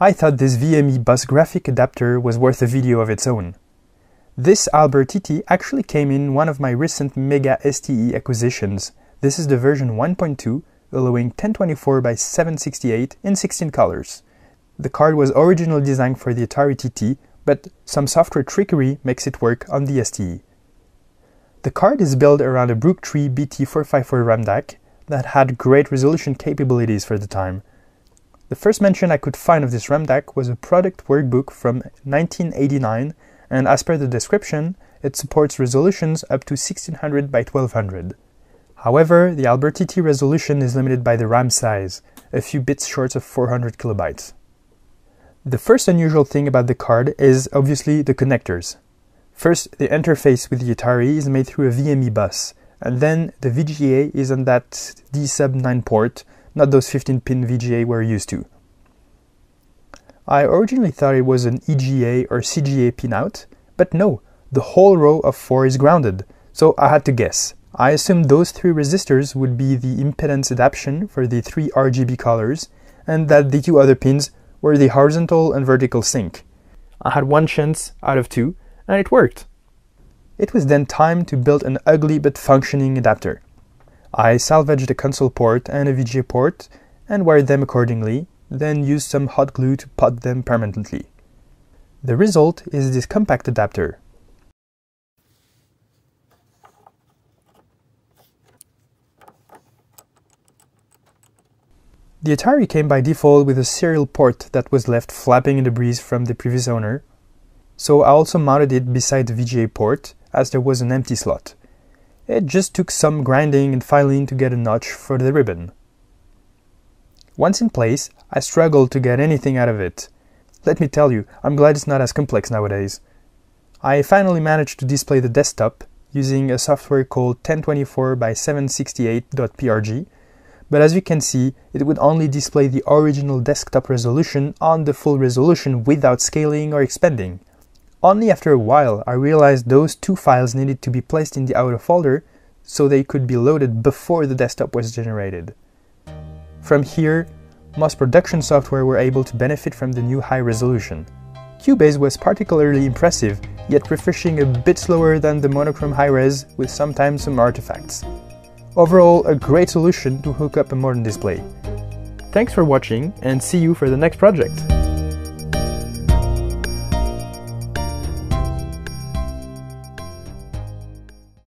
I thought this VME bus graphic adapter was worth a video of its own. This AlberTT actually came in one of my recent Mega STE acquisitions. This is the version 1.2, allowing 1024 by 768 in 16 colors. The card was originally designed for the Atari TT, but some software trickery makes it work on the STE. The card is built around a Brooktree BT454 RAM DAC that had great resolution capabilities for the time. The first mention I could find of this RAM DAC was a product workbook from 1989, and as per the description, it supports resolutions up to 1600 by 1200. However, the AlberTT resolution is limited by the RAM size, a few bits short of 400 kilobytes. The first unusual thing about the card is obviously the connectors. First, the interface with the Atari is made through a VME bus, and then the VGA is on that D sub 9 port, not those 15 pin VGA we're used to. I originally thought it was an EGA or CGA pinout, but no, the whole row of 4 is grounded, so I had to guess. I assumed those three resistors would be the impedance adaptation for the three RGB colors, and that the two other pins were the horizontal and vertical sync. I had one chance out of two, and it worked. It was then time to build an ugly but functioning adapter. I salvaged a console port and a VGA port and wired them accordingly, then used some hot glue to pot them permanently. The result is this compact adapter, The Atari came by default with a serial port that was left flapping in the breeze from the previous owner, so I also mounted it beside the VGA port as there was an empty slot. It just took some grinding and filing to get a notch for the ribbon. Once in place, I struggled to get anything out of it. Let me tell you, I'm glad it's not as complex nowadays. I finally managed to display the desktop using a software called 1024 by 768.prg but as you can see, it would only display the original desktop resolution on the full resolution without scaling or expanding. Only after a while I realized those two files needed to be placed in the outer folder so they could be loaded before the desktop was generated. From here, most production software were able to benefit from the new high resolution. Cubase was particularly impressive, yet refreshing a bit slower than the monochrome high-res with sometimes some artifacts. Overall, a great solution to hook up a modern display. Thanks for watching and see you for the next project!